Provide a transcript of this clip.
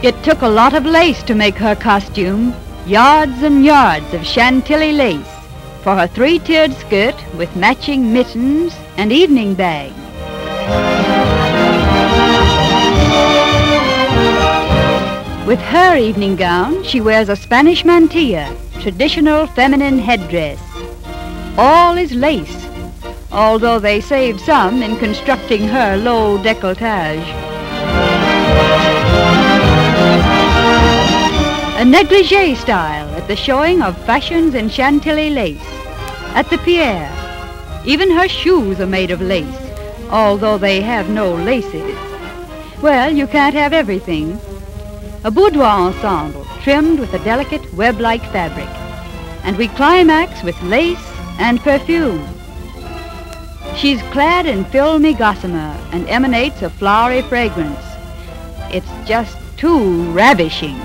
It took a lot of lace to make her costume, yards and yards of Chantilly lace for her three-tiered skirt with matching mittens and evening bag. With her evening gown, she wears a Spanish mantilla, traditional feminine headdress. All is lace, although they saved some in constructing her low decolletage. Negligee style at the showing of fashions in Chantilly lace. At the Pierre, even her shoes are made of lace, although they have no laces. Well, you can't have everything. A boudoir ensemble trimmed with a delicate web-like fabric. And we climax with lace and perfume. She's clad in filmy gossamer and emanates a flowery fragrance. It's just too ravishing.